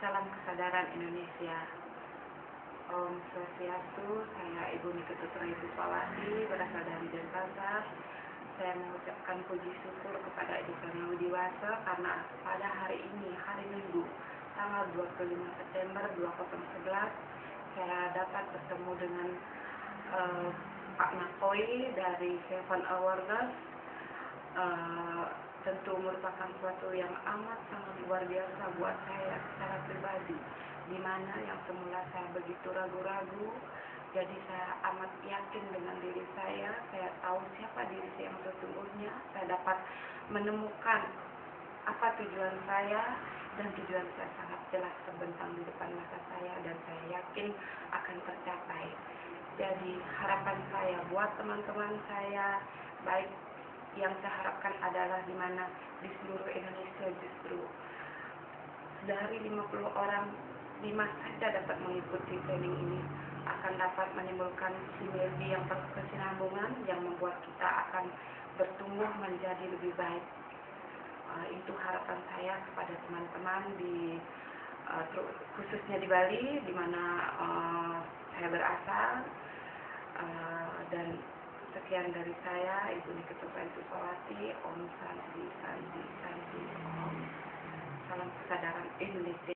Salam Kesadaran Indonesia. Om Swastiastu, saya Ibu Niketutro Ibu Pawati, berasal dari Denpasar. Saya mengucapkan puji syukur kepada Ibu Kami Widiwasa karena pada hari ini, hari Minggu, tanggal 25 September 2011, saya dapat bertemu dengan uh, Pak Nakoi dari Seven Awareness. Uh, tentu merupakan suatu yang amat sangat luar biasa buat saya secara pribadi. Di mana yang semula saya begitu ragu-ragu jadi saya amat yakin dengan diri saya. Saya tahu siapa diri saya yang sesungguhnya. Saya dapat menemukan apa tujuan saya dan tujuan saya sangat jelas terbentang di depan mata saya dan saya yakin akan tercapai. Jadi harapan saya buat teman-teman saya baik yang saya harapkan adalah di mana di seluruh Indonesia justru dari 50 orang lima saja dapat mengikuti training ini akan dapat menimbulkan sinergi yang berkesinambungan yang membuat kita akan bertumbuh menjadi lebih baik. Uh, itu harapan saya kepada teman-teman di uh, khususnya di Bali di mana uh, saya berasal dan Sekian dari saya, Ibu Nikita Sukawati, Om Santi, Santi, Santi, Om. Salam kesadaran Indonesia.